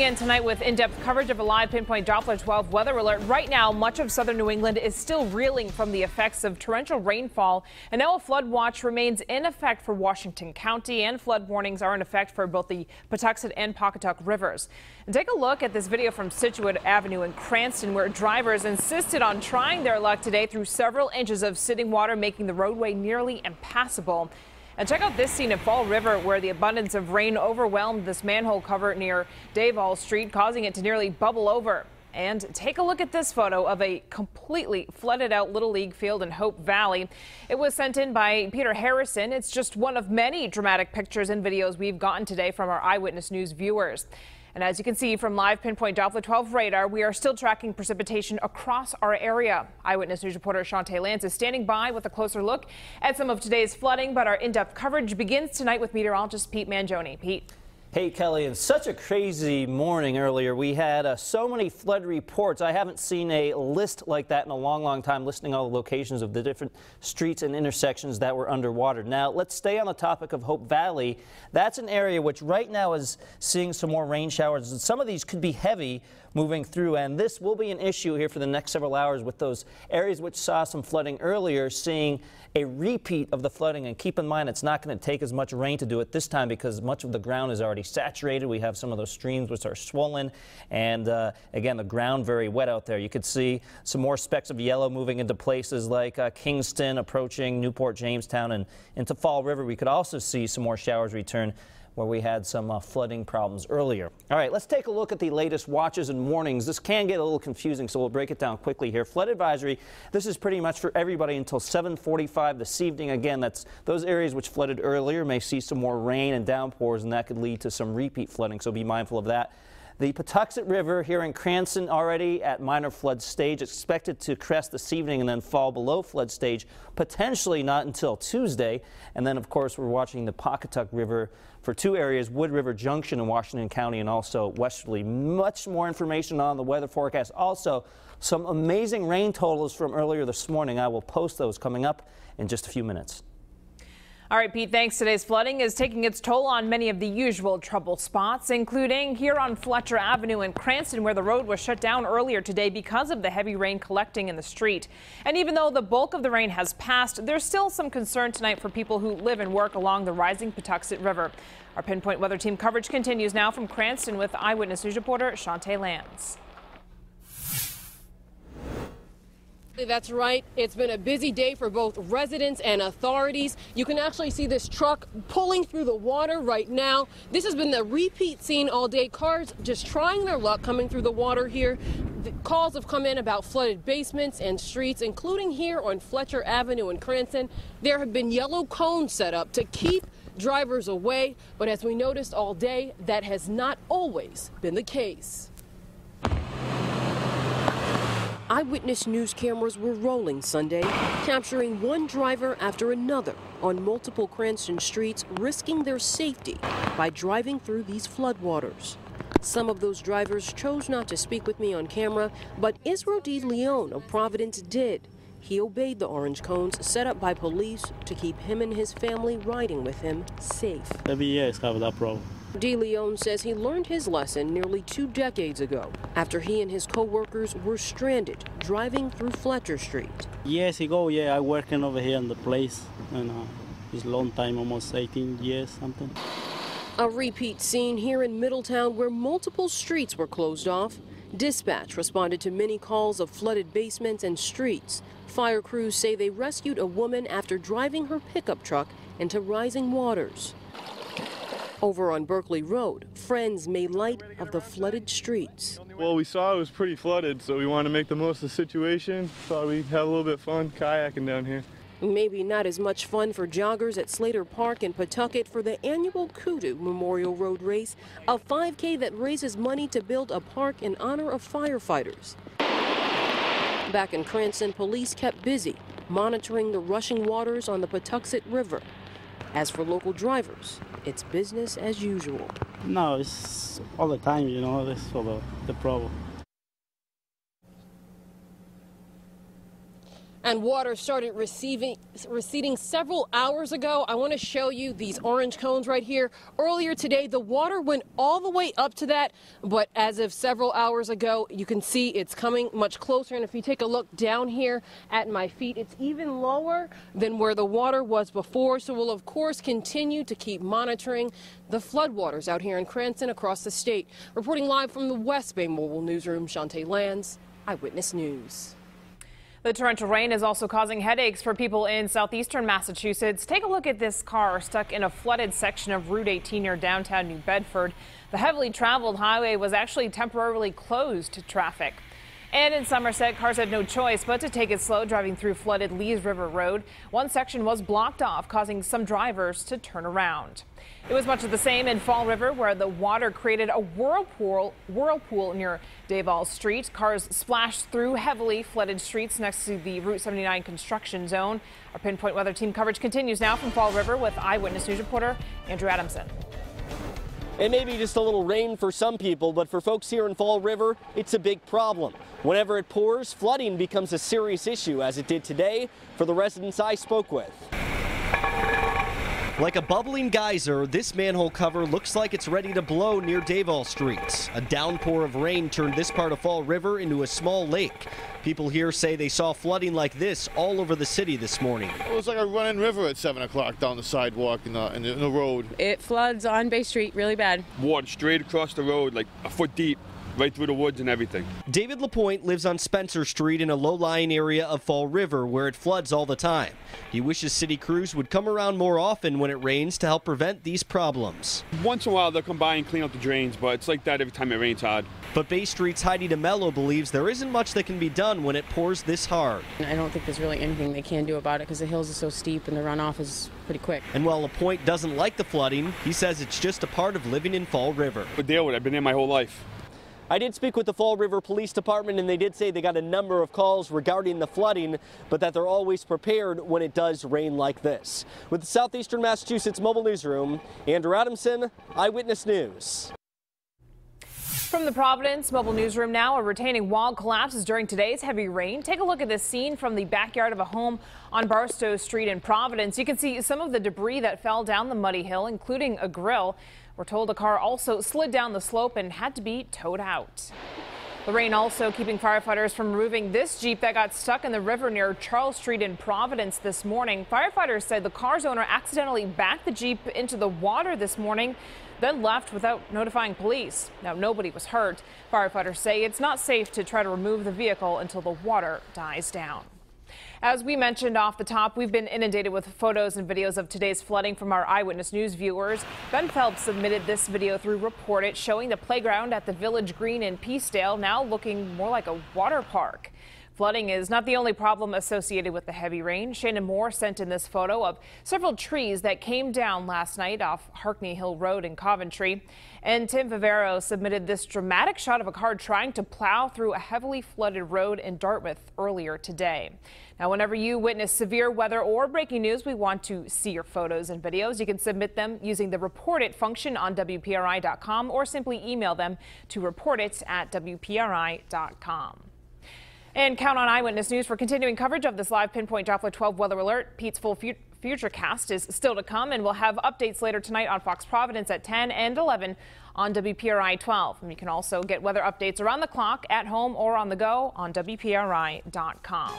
Again tonight with in-depth coverage of a live pinpoint Doppler 12 weather alert. Right now, much of southern New England is still reeling from the effects of torrential rainfall, and now a flood watch remains in effect for Washington County, and flood warnings are in effect for both the Pawtuxet and Pawcatuck rivers. And take a look at this video from Scituate Avenue in Cranston, where drivers insisted on trying their luck today through several inches of sitting water, making the roadway nearly impassable. And check out this scene at Fall River where the abundance of rain overwhelmed this manhole cover near Davol Street, causing it to nearly bubble over. And take a look at this photo of a completely flooded out Little League field in Hope Valley. It was sent in by Peter Harrison. It's just one of many dramatic pictures and videos we've gotten today from our Eyewitness News viewers. And as you can see from live pinpoint Doppler 12 radar, we are still tracking precipitation across our area. Eyewitness News reporter Shantae Lance is standing by with a closer look at some of today's flooding, but our in-depth coverage begins tonight with meteorologist Pete Mangione. Pete. Hey Kelly, in such a crazy morning earlier, we had uh, so many flood reports. I haven't seen a list like that in a long, long time, listing all the locations of the different streets and intersections that were underwater. Now, let's stay on the topic of Hope Valley. That's an area which right now is seeing some more rain showers, and some of these could be heavy moving through, and this will be an issue here for the next several hours with those areas which saw some flooding earlier, seeing a repeat of the flooding. And keep in mind, it's not going to take as much rain to do it this time because much of the ground is already saturated. We have some of those streams which are swollen. And uh, again, the ground very wet out there. You could see some more specks of yellow moving into places like uh, Kingston, approaching Newport, Jamestown, and into Fall River. We could also see some more showers return where we had some uh, flooding problems earlier. All right, let's take a look at the latest watches and warnings. This can get a little confusing, so we'll break it down quickly here. Flood advisory, this is pretty much for everybody until 745 this evening. Again, that's those areas which flooded earlier may see some more rain and downpours, and that could lead to some repeat flooding, so be mindful of that. The Pawtuxet River here in Cranston already at minor flood stage, expected to crest this evening and then fall below flood stage, potentially not until Tuesday. And then, of course, we're watching the Pawcatuck River for two areas, Wood River Junction in Washington County and also Westerly. Much more information on the weather forecast. Also, some amazing rain totals from earlier this morning. I will post those coming up in just a few minutes. All right, Pete, thanks. Today's flooding is taking its toll on many of the usual trouble spots, including here on Fletcher Avenue in Cranston, where the road was shut down earlier today because of the heavy rain collecting in the street. And even though the bulk of the rain has passed, there's still some concern tonight for people who live and work along the rising Pawtuxet River. Our pinpoint weather team coverage continues now from Cranston with Eyewitness News reporter Shantae Lance. That's right. It's been a busy day for both residents and authorities. You can actually see this truck pulling through the water right now. This has been the repeat scene all day. Cars just trying their luck coming through the water here. The calls have come in about flooded basements and streets, including here on Fletcher Avenue in Cranston. There have been yellow cones set up to keep drivers away, but as we noticed all day, that has not always been the case. Eyewitness news cameras were rolling Sunday, capturing one driver after another on multiple Cranston streets, risking their safety by driving through these floodwaters. Some of those drivers chose not to speak with me on camera, but Israel De Leon of Providence did. He obeyed the orange cones set up by police to keep him and his family riding with him safe. Every year it's have that problem. De Leon says he learned his lesson nearly two decades ago after he and his co-workers were stranded driving through Fletcher Street. Years ago, yeah, I working over here in the place, and uh, it's a long time, almost 18 years, something. A repeat scene here in Middletown where multiple streets were closed off. Dispatch responded to many calls of flooded basements and streets. Fire crews say they rescued a woman after driving her pickup truck into rising waters. Over on Berkeley Road, friends made light of the flooded streets. Well, we saw it was pretty flooded, so we wanted to make the most of the situation. Thought we'd have a little bit of fun kayaking down here. Maybe not as much fun for joggers at Slater Park in Pawtucket for the annual Kudu Memorial Road Race, a 5K that raises money to build a park in honor of firefighters. Back in Cranston, police kept busy monitoring the rushing waters on the Pawtuxet River. As for local drivers, it's business as usual. No, it's all the time, you know, that's the, the problem. And water started receiving, receding several hours ago. I want to show you these orange cones right here. Earlier today, the water went all the way up to that, but as of several hours ago, you can see it's coming much closer. And if you take a look down here at my feet, it's even lower than where the water was before. So we'll, of course, continue to keep monitoring the floodwaters out here in Cranston across the state. Reporting live from the West Bay Mobile Newsroom, Shantae Lance, Eyewitness News. The torrential rain is also causing headaches for people in southeastern Massachusetts. Take a look at this car stuck in a flooded section of Route 18 near downtown New Bedford. The heavily traveled highway was actually temporarily closed to traffic. And in Somerset, cars had no choice but to take it slow driving through flooded Lees River Road. One section was blocked off, causing some drivers to turn around. It was much of the same in Fall River, where the water created a whirlpool, whirlpool near Davol Street. Cars splashed through heavily flooded streets next to the Route 79 construction zone. Our pinpoint weather team coverage continues now from Fall River with Eyewitness News reporter Andrew Adamson. It may be just a little rain for some people, but for folks here in Fall River, it's a big problem. Whenever it pours, flooding becomes a serious issue, as it did today for the residents I spoke with. Like a bubbling geyser, this manhole cover looks like it's ready to blow near Davol Street. A downpour of rain turned this part of Fall River into a small lake. People here say they saw flooding like this all over the city this morning. It was like a running river at 7 o'clock down the sidewalk in the, in the, in the road. It floods on Bay Street really bad. Water straight across the road, like a foot deep right through the woods and everything. David Lapointe lives on Spencer Street in a low-lying area of Fall River where it floods all the time. He wishes city crews would come around more often when it rains to help prevent these problems. Once in a while they'll come by and clean up the drains, but it's like that every time it rains hard. But Bay Street's Heidi DeMello believes there isn't much that can be done when it pours this hard. I don't think there's really anything they can do about it because the hills are so steep and the runoff is pretty quick. And while Lapointe doesn't like the flooding, he says it's just a part of living in Fall River. But deal with it. I've been there my whole life. I did speak with the Fall River Police Department, and they did say they got a number of calls regarding the flooding, but that they're always prepared when it does rain like this. With the Southeastern Massachusetts Mobile Newsroom, Andrew Adamson, Eyewitness News. From the Providence Mobile Newsroom now, a retaining wall collapses during today's heavy rain. Take a look at this scene from the backyard of a home on Barstow Street in Providence. You can see some of the debris that fell down the muddy hill, including a grill. We're told a car also slid down the slope and had to be towed out. The rain also keeping firefighters from removing this Jeep that got stuck in the river near Charles Street in Providence this morning. Firefighters said the car's owner accidentally backed the Jeep into the water this morning, then left without notifying police. Now, nobody was hurt. Firefighters say it's not safe to try to remove the vehicle until the water dies down. As we mentioned off the top, we've been inundated with photos and videos of today's flooding from our Eyewitness News viewers. Ben Phelps submitted this video through Report It, showing the playground at the Village Green in Peacedale now looking more like a water park. Flooding is not the only problem associated with the heavy rain. Shannon Moore sent in this photo of several trees that came down last night off Harkney Hill Road in Coventry. And Tim Vivero submitted this dramatic shot of a car trying to plow through a heavily flooded road in Dartmouth earlier today. Now, whenever you witness severe weather or breaking news, we want to see your photos and videos. You can submit them using the Report It function on WPRI.com or simply email them to reportit at WPRI.com. And count on Eyewitness News for continuing coverage of this live pinpoint Doppler 12 weather alert. Pete's full future cast is still to come, and we'll have updates later tonight on Fox Providence at 10 and 11 on WPRI 12. And you can also get weather updates around the clock at home or on the go on WPRI.com.